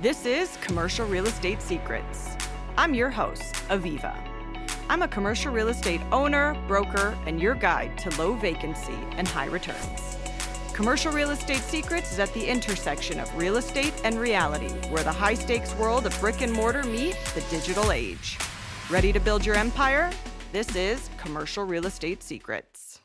This is Commercial Real Estate Secrets. I'm your host, Aviva. I'm a commercial real estate owner, broker, and your guide to low vacancy and high returns. Commercial Real Estate Secrets is at the intersection of real estate and reality, where the high stakes world of brick and mortar meet the digital age. Ready to build your empire? This is Commercial Real Estate Secrets.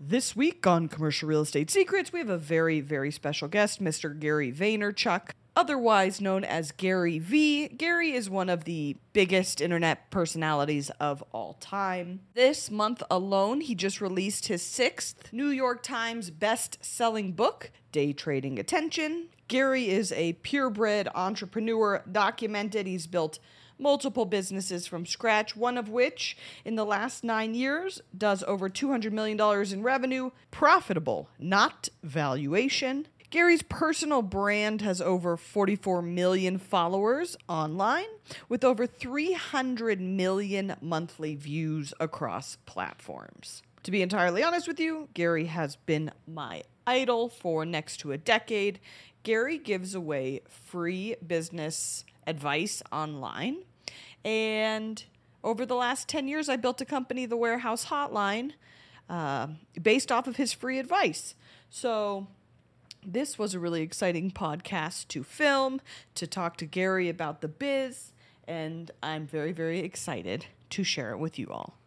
This week on Commercial Real Estate Secrets, we have a very, very special guest, Mr. Gary Vaynerchuk otherwise known as Gary V. Gary is one of the biggest internet personalities of all time. This month alone, he just released his sixth New York Times best selling book, Day Trading Attention. Gary is a purebred entrepreneur, documented. He's built multiple businesses from scratch, one of which in the last nine years does over $200 million in revenue, profitable, not valuation. Gary's personal brand has over 44 million followers online with over 300 million monthly views across platforms. To be entirely honest with you, Gary has been my idol for next to a decade. Gary gives away free business advice online. And over the last 10 years, I built a company, The Warehouse Hotline, uh, based off of his free advice. So this was a really exciting podcast to film, to talk to Gary about the biz, and I'm very, very excited to share it with you all.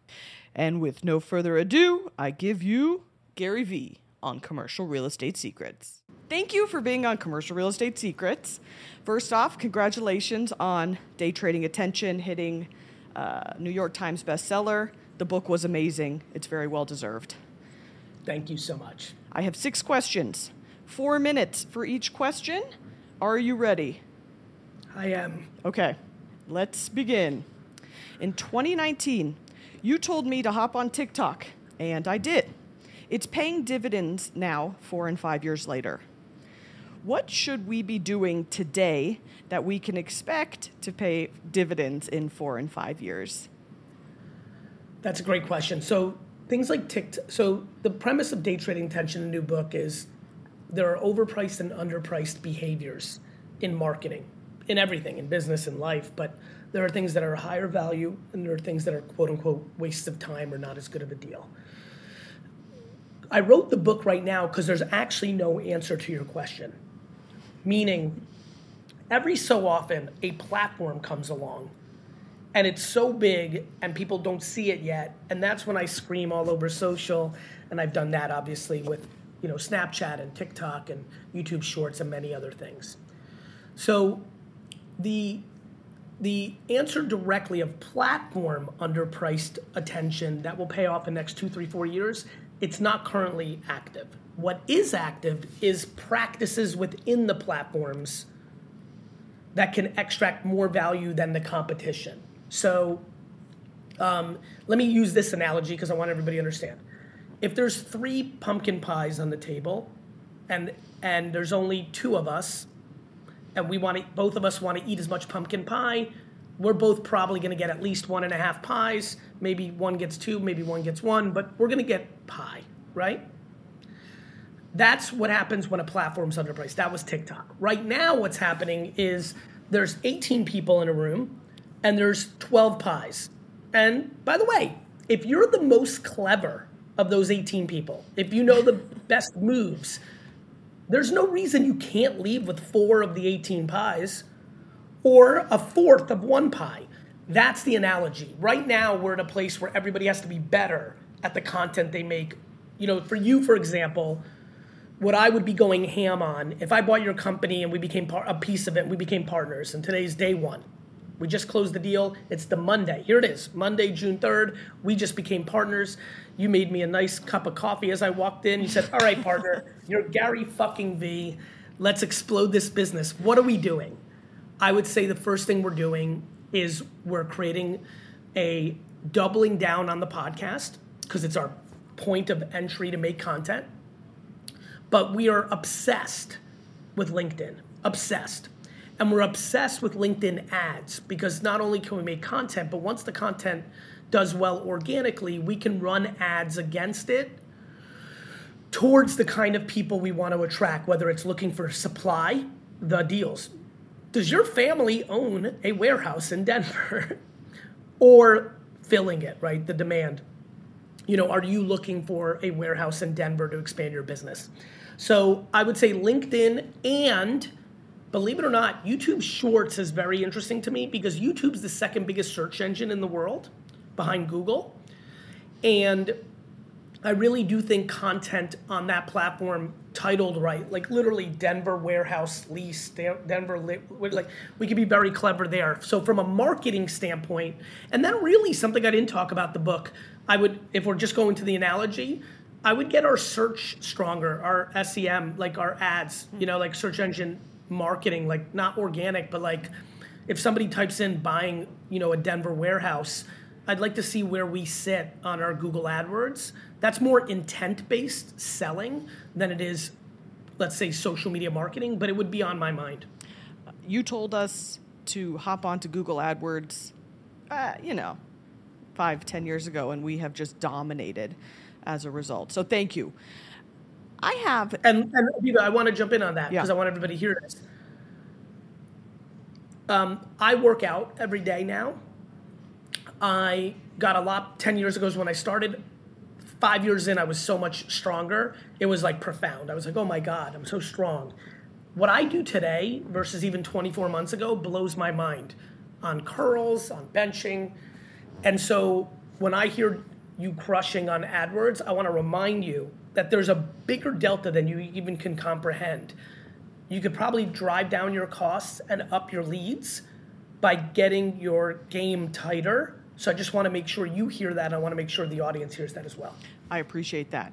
And with no further ado, I give you Gary V on Commercial Real Estate Secrets. Thank you for being on Commercial Real Estate Secrets. First off, congratulations on Day Trading Attention hitting uh, New York Times bestseller. The book was amazing, it's very well deserved. Thank you so much. I have six questions. Four minutes for each question. Are you ready? I am. Okay, let's begin. In 2019, you told me to hop on TikTok, and I did. It's paying dividends now, four and five years later. What should we be doing today that we can expect to pay dividends in four and five years? That's a great question. So, things like TikTok. So, the premise of day trading attention, in the new book is there are overpriced and underpriced behaviors in marketing, in everything, in business and life. But there are things that are higher value, and there are things that are quote unquote wastes of time or not as good of a deal. I wrote the book right now because there's actually no answer to your question. Meaning, every so often, a platform comes along and it's so big and people don't see it yet. And that's when I scream all over social. And I've done that obviously with you know, Snapchat and TikTok and YouTube Shorts and many other things. So the the answer directly of platform underpriced attention that will pay off in the next two, three, four years, it's not currently active. What is active is practices within the platforms that can extract more value than the competition. So um, let me use this analogy because I want everybody to understand if there's three pumpkin pies on the table and and there's only two of us and we want to both of us want to eat as much pumpkin pie we're both probably going to get at least one and a half pies. Maybe one gets two maybe one gets one but we're going to get pie right? That's what happens when a platform's underpriced. That was tiktok. Right now what's happening is there's 18 people in a room and there's 12 pies. And by the way if you're the most clever of those 18 people, if you know the best moves, there's no reason you can't leave with four of the 18 pies or a fourth of one pie. That's the analogy. Right now, we're in a place where everybody has to be better at the content they make. You know, for you, for example, what I would be going ham on if I bought your company and we became par- a piece of it, we became partners, and today's day one. We just closed the deal. It's the Monday. Here it is, Monday, June 3rd. We just became partners. You made me a nice cup of coffee as I walked in. You said, All right, partner, you're Gary fucking V. Let's explode this business. What are we doing? I would say the first thing we're doing is we're creating a doubling down on the podcast because it's our point of entry to make content. But we are obsessed with LinkedIn. Obsessed. And we're obsessed with LinkedIn ads because not only can we make content, but once the content does well organically, we can run ads against it towards the kind of people we want to attract, whether it's looking for supply, the deals, does your family own a warehouse in Denver? or filling it, right? The demand. You know, are you looking for a warehouse in Denver to expand your business? So I would say LinkedIn and believe it or not, YouTube Shorts is very interesting to me because YouTube's the second biggest search engine in the world behind Google. And I really do think content on that platform titled right, like literally Denver warehouse lease, Denver like we could be very clever there. So from a marketing standpoint, and then really something I didn't talk about the book, I would if we're just going to the analogy, I would get our search stronger, our SEM, like our ads, you know, like search engine marketing, like not organic, but like if somebody types in buying, you know, a Denver warehouse, I'd like to see where we sit on our Google AdWords. That's more intent based selling than it is, let's say, social media marketing, but it would be on my mind. You told us to hop onto Google AdWords, uh, you know, five, ten years ago, and we have just dominated as a result. So thank you. I have. And, and I want to jump in on that because yeah. I want everybody to hear this. Um, I work out every day now. I got a lot 10 years ago is when I started. Five years in, I was so much stronger. It was like profound. I was like, oh my God, I'm so strong. What I do today versus even 24 months ago blows my mind on curls, on benching. And so when I hear you crushing on AdWords, I want to remind you that there's a bigger delta than you even can comprehend. You could probably drive down your costs and up your leads by getting your game tighter. So I just want to make sure you hear that. I want to make sure the audience hears that as well. I appreciate that.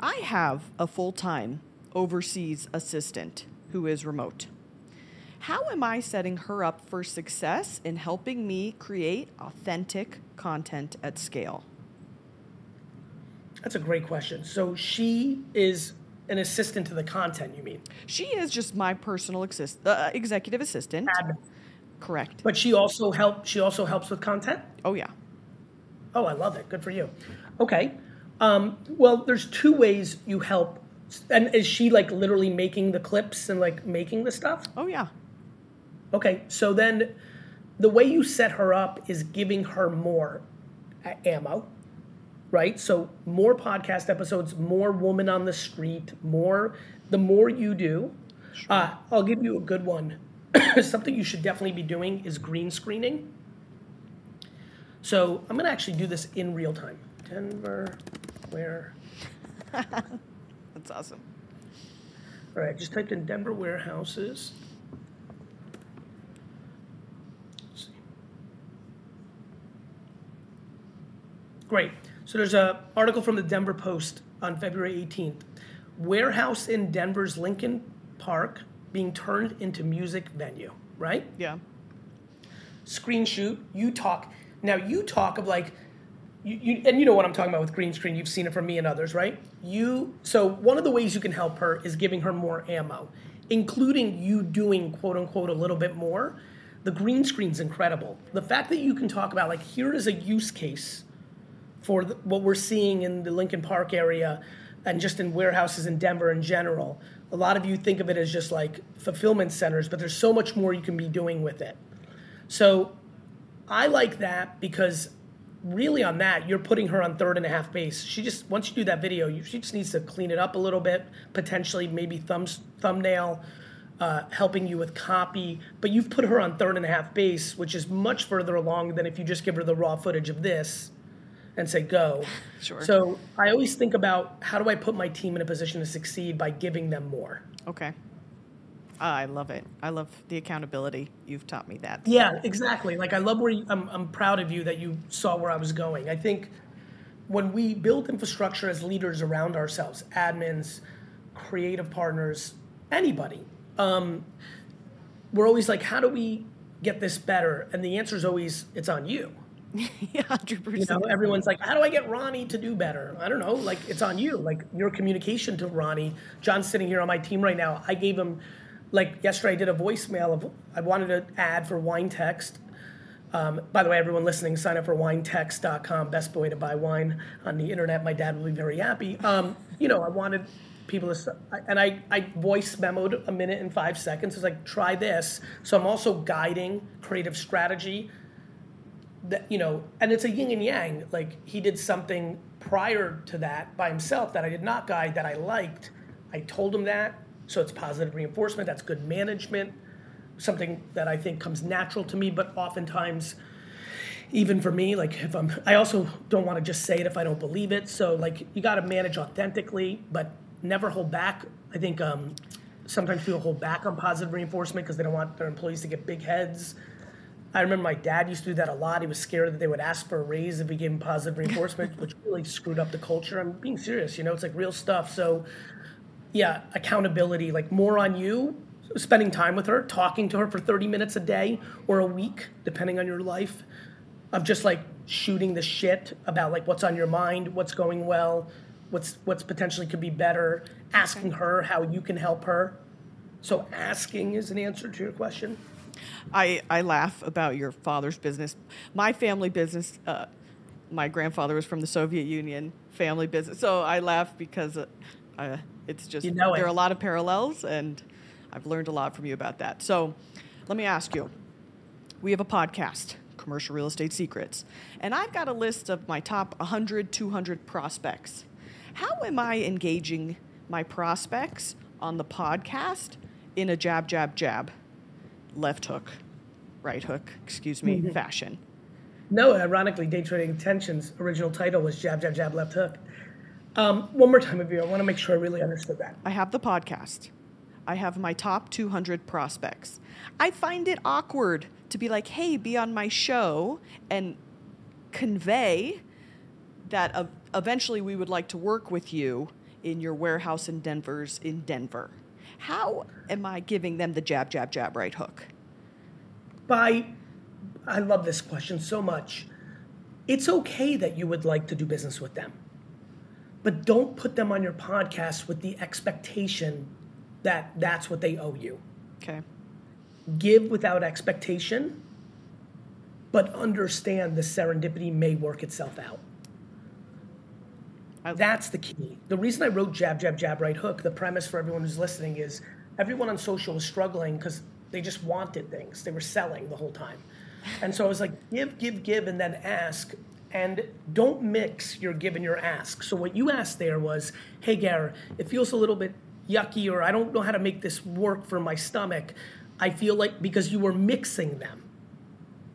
I have a full time overseas assistant who is remote. How am I setting her up for success in helping me create authentic content at scale? That's a great question. So she is an assistant to the content, you mean? She is just my personal assist, uh, executive assistant. Admin. Correct. But she also help. She also helps with content. Oh yeah. Oh, I love it. Good for you. Okay. Um, well, there's two ways you help. And is she like literally making the clips and like making the stuff? Oh yeah. Okay. So then, the way you set her up is giving her more ammo right? So more podcast episodes, more woman on the street, more. The more you do, sure. uh, I'll give you a good one. Something you should definitely be doing is green screening. So I'm going to actually do this in real time. Denver, where? That's awesome. All right, just typed in Denver warehouses. Great. So there's an article from the Denver Post on February 18th. Warehouse in Denver's Lincoln Park being turned into music venue, right? Yeah. Screen shoot, you talk. Now you talk of like you, you, and you know what I'm talking about with green screen. You've seen it from me and others, right? You so one of the ways you can help her is giving her more ammo, including you doing quote unquote a little bit more. The green screen's incredible. The fact that you can talk about like here is a use case for the, what we're seeing in the Lincoln Park area and just in warehouses in Denver in general. A lot of you think of it as just like fulfillment centers, but there's so much more you can be doing with it. So I like that because really on that you're putting her on third and a half base. She just once you do that video, you, she just needs to clean it up a little bit, potentially maybe thumbs, thumbnail. Uh, helping you with copy, but you've put her on third and a half base, which is much further along than if you just give her the raw footage of this and say go. Sure. So I always think about how do I put my team in a position to succeed by giving them more. Okay. I love it. I love the accountability. You've taught me that. Yeah, exactly. Like I love where you, I'm. I'm proud of you that you saw where I was going. I think when we build infrastructure as leaders around ourselves, admins, creative partners, anybody, um, we're always like, how do we get this better? And the answer is always, it's on you yeah, hundred percent. You know, everyone's like, "How do I get Ronnie to do better?" I don't know. Like, it's on you. Like your communication to Ronnie. John's sitting here on my team right now. I gave him, like yesterday, I did a voicemail of I wanted to add for WineText. Um, by the way, everyone listening, sign up for winetext.com. Best way to buy wine on the internet. My dad will be very happy. Um, you know, I wanted people to, and I, I voice memoed a minute and five seconds. It's like, try this. So I'm also guiding creative strategy that, you know, and it's a yin and yang. Like he did something prior to that by himself that I did not guide that I liked. I told him that. So it's positive reinforcement. That's good management. Something that I think comes natural to me, but oftentimes, even for me, like if I'm, I also don't want to just say it if I don't believe it. So like you got to manage authentically, but never hold back. I think um, sometimes people hold back on positive reinforcement because they don't want their employees to get big heads. I remember my dad used to do that a lot. He was scared that they would ask for a raise if he gave him positive reinforcement, which really screwed up the culture. I'm being serious, you know, it's like real stuff. So, yeah, accountability, like more on you, spending time with her, talking to her for 30 minutes a day or a week, depending on your life, of just like shooting the shit about like what's on your mind, what's going well, what's what's potentially could be better, asking her how you can help her. So asking is an answer to your question. I, I laugh about your father's business. My family business, uh, my grandfather was from the Soviet Union family business. So I laugh because uh, uh, it's just, you know there it. are a lot of parallels, and I've learned a lot from you about that. So let me ask you we have a podcast, Commercial Real Estate Secrets, and I've got a list of my top 100, 200 prospects. How am I engaging my prospects on the podcast in a jab, jab, jab, left hook, right hook, excuse me, Mm-hmm. fashion? No, ironically, Day Trading Attention's original title was Jab, Jab, Jab, Left Hook. Um, one more time, Aviva, I want to make sure I really understood that. I have the podcast. I have my top 200 prospects. I find it awkward to be like, hey, be on my show and convey that uh, eventually we would like to work with you in your warehouse in Denver's in Denver. How am I giving them the jab, jab, jab, right hook? By, I love this question so much. It's okay that you would like to do business with them, but don't put them on your podcast with the expectation that that's what they owe you. Okay. Give without expectation, but understand the serendipity may work itself out. That's the key. The reason I wrote jab, jab, jab, right hook, the premise for everyone who's listening is everyone on social was struggling because they just wanted things. They were selling the whole time. And so I was like, give, give, give, and then ask. And don't mix your give and your ask. So what you asked there was, hey, Gar, it feels a little bit yucky, or I don't know how to make this work for my stomach. I feel like because you were mixing them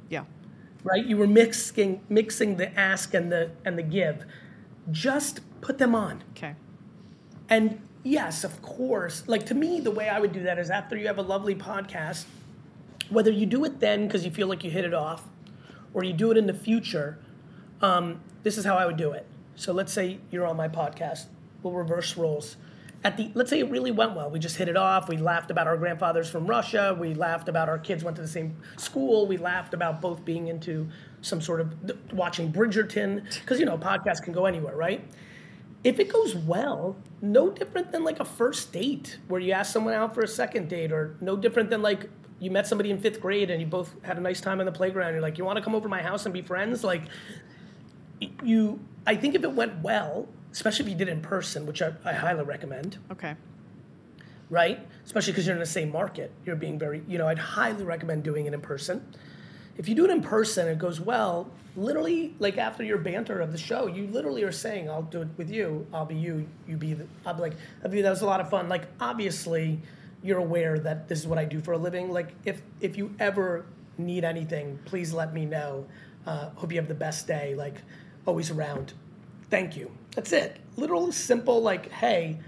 Yeah. right? You were mixing mixing the ask and the and the give. Just put them on. Okay. And yes, of course, like to me, the way I would do that is after you have a lovely podcast, whether you do it then because you feel like you hit it off, or you do it in the future, um, this is how I would do it. So let's say you're on my podcast, we'll reverse roles. At the let's say it really went well. We just hit it off. We laughed about our grandfathers from Russia. We laughed about our kids went to the same school. We laughed about both being into some sort of watching Bridgerton because you know podcasts can go anywhere, right? if it goes well, no different than like a first date where you ask someone out for a second date, or no different than like you met somebody in fifth grade and you both had a nice time on the playground. You're like, you want to come over to my house and be friends? Like, you, I think if it went well, especially if you did it in person, which I, I highly recommend, Okay. right? Especially because you're in the same market. You're being very, you know, I'd highly recommend doing it in person. If you do it in person and it goes well, literally, like after your banter of the show, you literally are saying, I'll do it with you, I'll be you, you be the, I'll be like, I mean, that was a lot of fun. Like, obviously, you're aware that this is what I do for a living. Like, if, if you ever need anything, please let me know. Uh, hope you have the best day. Like, always around. Thank you. That's it. Literal, simple, like, hey,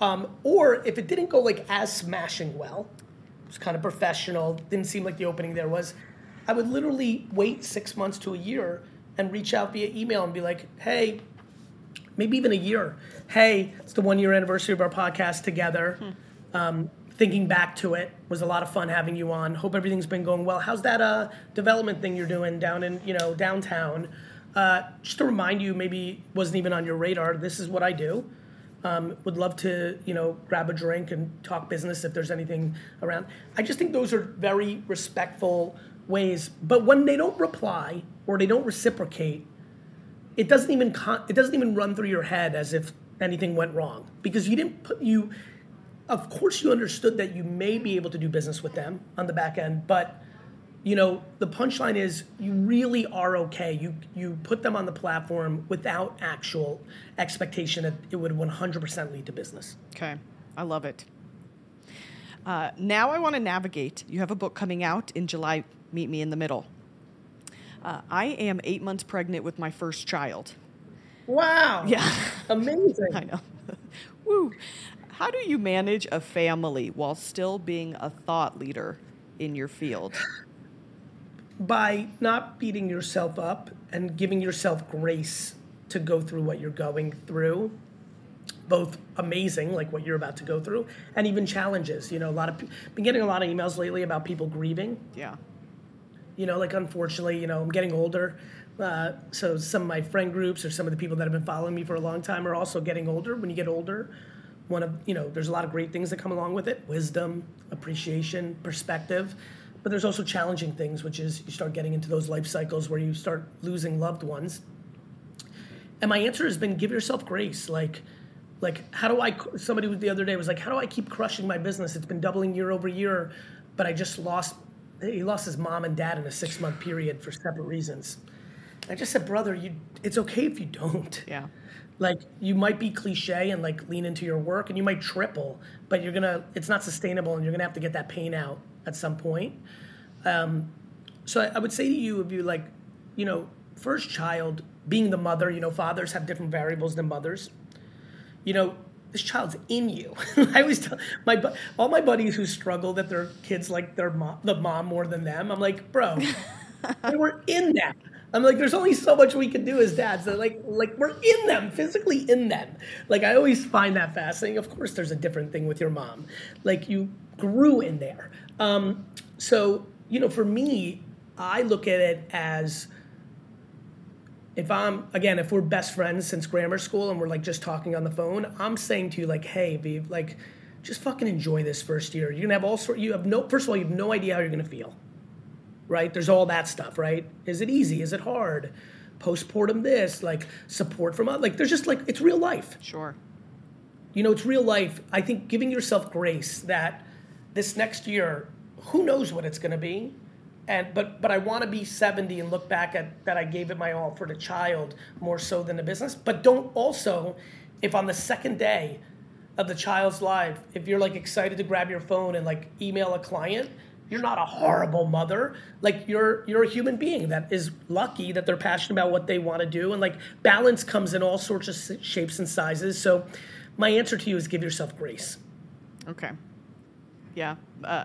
um, or if it didn't go like as smashing well, it was kind of professional, didn't seem like the opening there was, I would literally wait six months to a year and reach out via email and be like, hey, maybe even a year. Hey, it's the one year anniversary of our podcast together. Um, thinking back to it was a lot of fun having you on. Hope everything's been going well. How's that uh, development thing you're doing down in you know downtown? Uh, just to remind you, maybe wasn't even on your radar. This is what I do. Um, would love to you know grab a drink and talk business if there's anything around. I just think those are very respectful ways. But when they don't reply or they don't reciprocate, it doesn't even con- it doesn't even run through your head as if anything went wrong because you didn't put you. Of course, you understood that you may be able to do business with them on the back end, but you know the punchline is you really are okay. You you put them on the platform without actual expectation that it would 100% lead to business. Okay, I love it. Uh, now I want to navigate. You have a book coming out in July. Meet me in the middle. Uh, I am eight months pregnant with my first child. Wow. Yeah. Amazing. I know. Woo. How do you manage a family while still being a thought leader in your field? By not beating yourself up and giving yourself grace to go through what you're going through both amazing, like what you're about to go through, and even challenges. You know, a lot of been getting a lot of emails lately about people grieving. Yeah. You know, like unfortunately, you know, I'm getting older. Uh, so some of my friend groups or some of the people that have been following me for a long time are also getting older. When you get older, one of you know, there's a lot of great things that come along with it: wisdom, appreciation, perspective. But there's also challenging things, which is you start getting into those life cycles where you start losing loved ones. And my answer has been give yourself grace. Like, like how do i somebody the other day was like how do i keep crushing my business? It's been doubling year over year but i just lost he lost his mom and dad in a six month period for separate reasons. I just said brother you it's okay if you don't. Yeah. Like you might be cliche and like lean into your work and you might triple but you're gonna it's not sustainable and you're gonna have to get that pain out at some point um, so I, I would say to you if you like you know first child being the mother you know fathers have different variables than mothers you know, this child's in you. I always tell my all my buddies who struggle that their kids like their mom, the mom more than them. I'm like, bro, they were in them. I'm like, there's only so much we can do as dads. They're like, like we're in them, physically in them. Like I always find that fascinating. Of course, there's a different thing with your mom. Like you grew in there. Um, so you know, for me, I look at it as if I'm again, if we're best friends since grammar school and we're like just talking on the phone, I'm saying to you like, hey, Viv, like, just fucking enjoy this first year. You're gonna have all sort. You have no. First of all, you have no idea how you're gonna feel. Right? There's all that stuff. Right? Is it easy? Is it hard? Postpartum this, like support from like. There's just like it's real life. Sure. You know, it's real life. I think giving yourself grace that this next year, who knows what it's gonna be and but but I want to be 70 and look back at that I gave it my all for the child more so than the business. But don't also, if on the second day of the child's life, if you're like excited to grab your phone and like email a client, you're not a horrible mother. Like you're you're a human being that is lucky that they're passionate about what they want to do, and like balance comes in all sorts of shapes and sizes. So, my answer to you is give yourself grace. Okay. Yeah. Uh,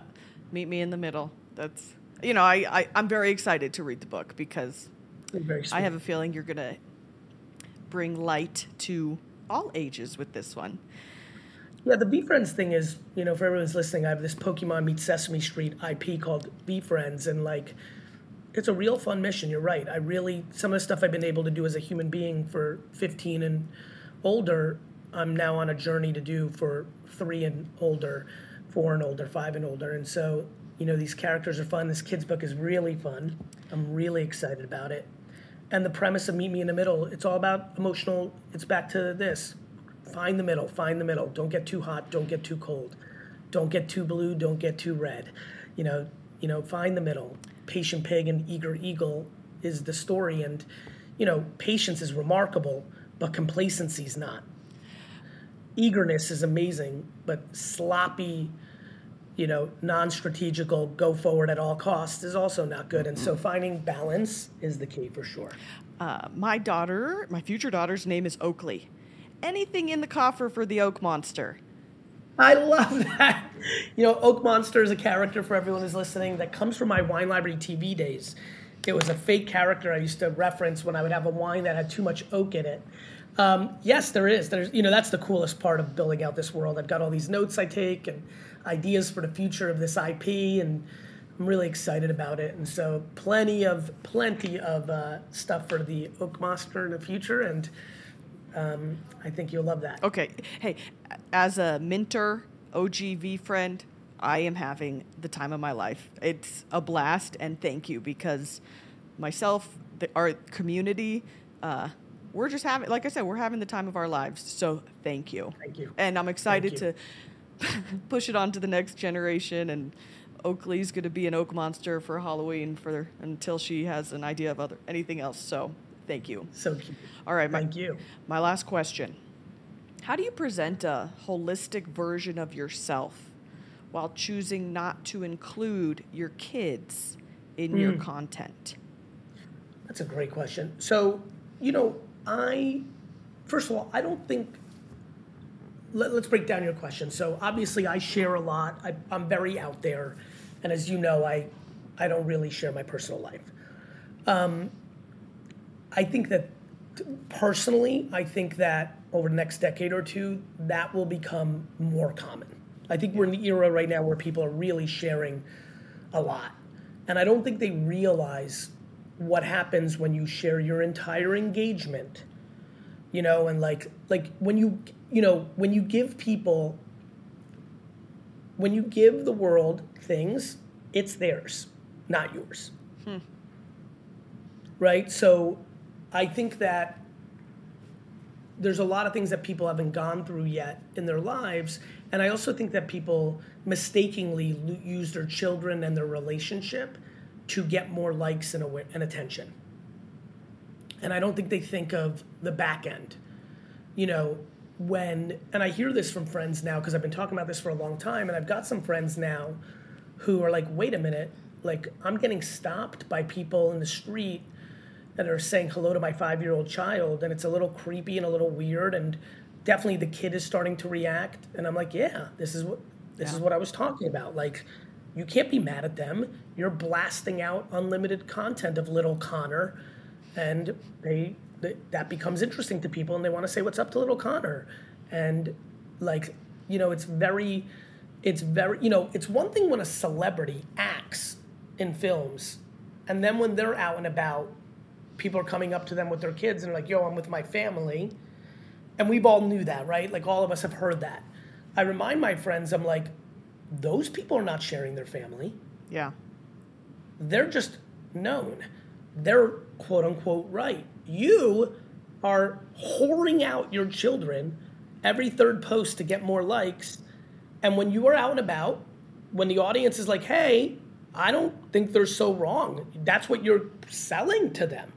meet me in the middle. That's you know, I, I I'm very excited to read the book because I have a feeling you're gonna bring light to all ages with this one. Yeah, the VeeFriends thing is, you know, for everyone's listening, I have this Pokemon meets Sesame Street IP called Be VeeFriends, and like, it's a real fun mission. You're right. I really some of the stuff I've been able to do as a human being for 15 and older, I'm now on a journey to do for three and older, four and older, five and older, and so you know, these characters are fun. This kid's book is really fun. I'm really excited about it. And the premise of Meet Me in the Middle, it's all about emotional, it's back to this. Find the middle, find the middle. Don't get too hot, don't get too cold. Don't get too blue, don't get too red. You know, you know, find the middle. Patient pig and eager eagle is the story and you know, patience is remarkable, but complacency is not. Eagerness is amazing, but sloppy you know, non-strategical, go forward at all costs is also not good. And so mm-hmm. finding balance is the key for sure. Uh, my daughter, my future daughter's name is Oakley. Anything in the coffer for the Oak Monster? I love that. You know, Oak Monster is a character for everyone who's listening that comes from my wine library TV days. It was a fake character I used to reference when I would have a wine that had too much oak in it. Um, yes, there is. There's, you know, that's the coolest part of building out this world. I've got all these notes I take and ideas for the future of this IP, and I'm really excited about it. And so, plenty of plenty of uh, stuff for the Oak Monster in the future, and um, I think you'll love that. Okay, hey, as a Minter OG VeeFriend, I am having the time of my life. It's a blast, and thank you because myself, the, our community. Uh, we're just having, like I said, we're having the time of our lives. So thank you. Thank you. And I'm excited to push it on to the next generation. And Oakley's going to be an oak monster for Halloween for until she has an idea of other anything else. So thank you. So cute. All right. Thank you. My last question. How do you present a holistic version of yourself while choosing not to include your kids in mm. your hmm. content? That's a great question. So, you know, I, first of all, I don't think, let, us break down your question. So, obviously, I share a lot, I, I'm very out there. And as you know, I, I don't really share my personal life. Um, I think that personally, I think that over the next decade or two, that will become more common. I think we're in the era right now where people are really sharing a lot. And I don't think they realize what happens when you share your entire engagement. You know, and like like when you you know, when you give people when you give the world things, it's theirs, not yours. Hmm. Right? So I think that there's a lot of things that people haven't gone through yet in their lives. And I also think that people mistakenly use their children and their relationship to get more likes and, and attention. And I don't think they think of the back end. You know, when, and I hear this from friends now because I've been talking about this for a long time, and I've got some friends now who are like, wait a minute, like I'm getting stopped by people in the street that are saying hello to my five year old child, and it's a little creepy and a little weird, and definitely the kid is starting to react, and I'm like, yeah, this is what this yeah. is what I was talking about. Like, you can't be mad at them. You're blasting out unlimited content of little Connor, and they, they that becomes interesting to people, and they want to say what's up to little Connor, and like, you know, it's very, it's very, you know, it's one thing when a celebrity acts in films, and then when they're out and about people are coming up to them with their kids and like, yo, I'm with my family. And we've all knew that, right? Like all of us have heard that. I remind my friends, I'm like, those people are not sharing their family. Yeah. They're just known. They're quote unquote right. You are whoring out your children every third post to get more likes. And when you are out and about, when the audience is like, hey, I don't think they're so wrong, that's what you're selling to them.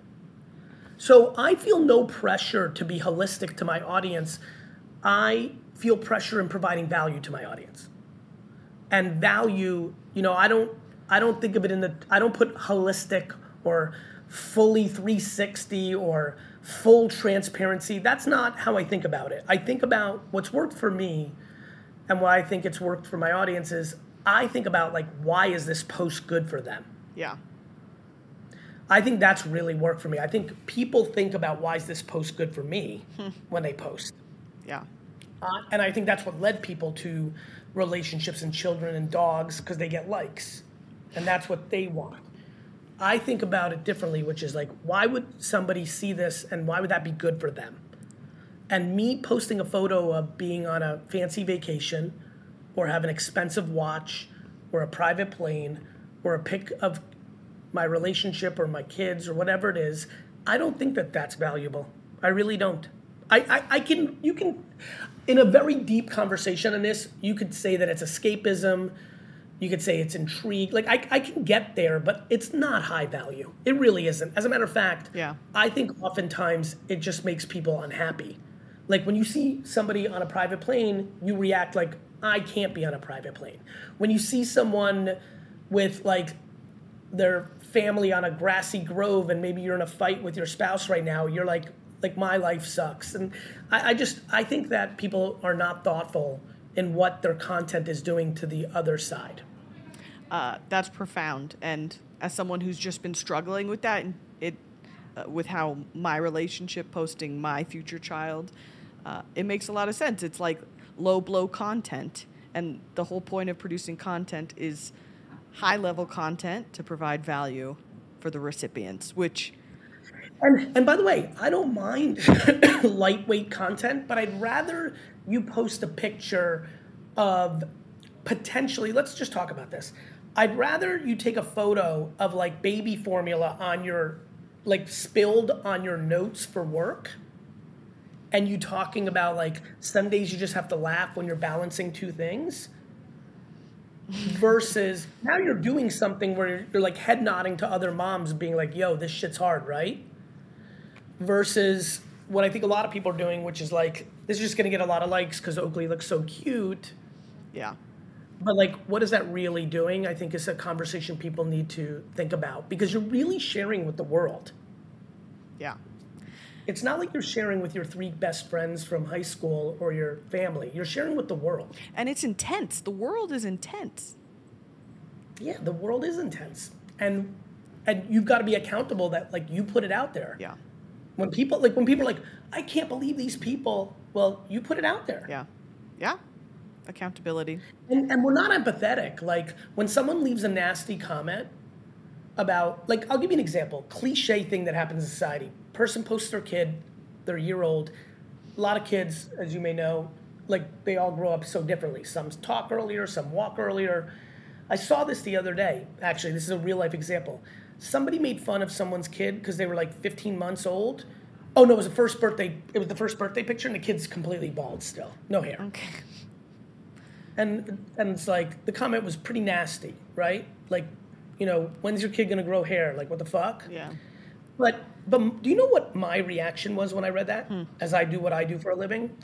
So I feel no pressure to be holistic to my audience. I feel pressure in providing value to my audience. And value, you know, I don't I don't think of it in the I don't put holistic or fully 360 or full transparency. That's not how I think about it. I think about what's worked for me and why I think it's worked for my audience is I think about like why is this post good for them? Yeah. I think that's really worked for me. I think people think about why is this post good for me hmm. when they post. Yeah. Uh, and I think that's what led people to relationships and children and dogs because they get likes. And that's what they want. I think about it differently, which is like, why would somebody see this and why would that be good for them? And me posting a photo of being on a fancy vacation or have an expensive watch or a private plane or a pic of my relationship or my kids or whatever it is, I don't think that that's valuable. I really don't. I, I, I can, you can, in a very deep conversation on this, you could say that it's escapism. You could say it's intrigue. Like, I, I can get there, but it's not high value. It really isn't. As a matter of fact, yeah. I think oftentimes it just makes people unhappy. Like, when you see somebody on a private plane, you react like, I can't be on a private plane. When you see someone with like their family on a grassy grove and maybe you're in a fight with your spouse right now, you're like, like my life sucks. And I, I just I think that people are not thoughtful in what their content is doing to the other side. Uh, that's profound. And as someone who's just been struggling with that, it uh, with how my relationship posting my future child, uh, it makes a lot of sense. It's like low blow content, and the whole point of producing content is high level content to provide value for the recipients, which. And, and by the way, I don't mind lightweight content, but I'd rather you post a picture of potentially, let's just talk about this. I'd rather you take a photo of like baby formula on your, like spilled on your notes for work and you talking about like some days you just have to laugh when you're balancing two things versus now you're doing something where you're, you're like head nodding to other moms being like yo this shit's hard right versus what i think a lot of people are doing which is like this is just going to get a lot of likes because oakley looks so cute Yeah. but like what is that really doing i think is a conversation people need to think about because you're really sharing with the world Yeah. it's not like you're sharing with your three best friends from high school or your family. You're sharing with the world. And it's intense. The world is intense. Yeah, the world is intense. And and you've got to be accountable that like you put it out there. Yeah. When people like when people are like, I can't believe these people. Well, you put it out there. Yeah. Yeah. Accountability. And, and we're not empathetic. Like when someone leaves a nasty comment about, like, I'll give you an example. Cliche thing that happens in society. Person posts their kid, they're a year old. A lot of kids, as you may know, like they all grow up so differently. Some talk earlier, some walk earlier. I saw this the other day. Actually, this is a real life example. Somebody made fun of someone's kid because they were like 15 months old. Oh no, it was the first birthday. It was the first birthday picture, and the kid's completely bald still, no hair Okay. and and it's like the comment was pretty nasty, right? Like, you know, when's your kid gonna grow hair? Like, what the fuck? Yeah. But but do you know what my reaction was when I read that? Hmm. As I do what I do for a living,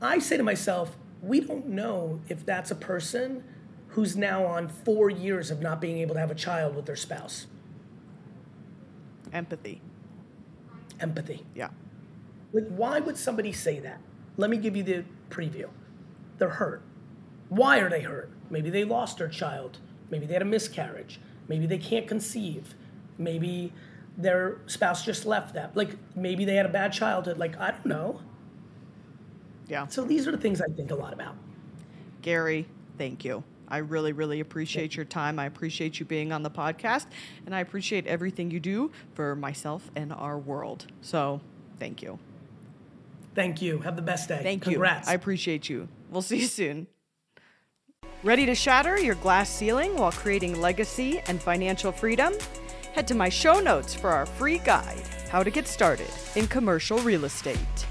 I say to myself, we don't know if that's a person who's now on four years of not being able to have a child with their spouse. Empathy. Empathy. Yeah. Like, why would somebody say that? Let me give you the preview. They're hurt. Why are they hurt? Maybe they lost their child. Maybe they had a miscarriage. Maybe they can't conceive. Maybe their spouse just left them. Like, maybe they had a bad childhood. Like, I don't know. Yeah. So these are the things I think a lot about. Gary, thank you. I really, really appreciate your time. I appreciate you being on the podcast, and I appreciate everything you do for myself and our world. So, thank you. Thank you. Have the best day. Thank Congrats. you. I appreciate you. We'll see you soon. Ready to shatter your glass ceiling while creating legacy and financial freedom? Head to my show notes for our free guide, How to Get Started in Commercial Real Estate.